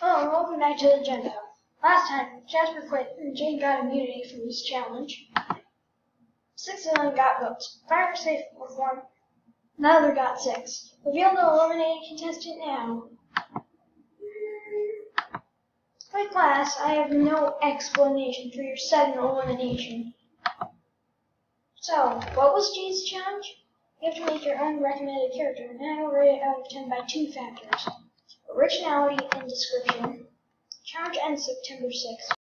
Oh, welcome back to the agenda. Last time, Jasper quit and Jane got immunity from this challenge. Six of them got votes. Five were safe one. The got six. Reveal the eliminated contestant now. My class, I have no explanation for your sudden elimination. So, what was Jane's challenge? You have to make your own recommended character, and I will rate it out of 10 by two factors originality and description. Challenge ends September 6th.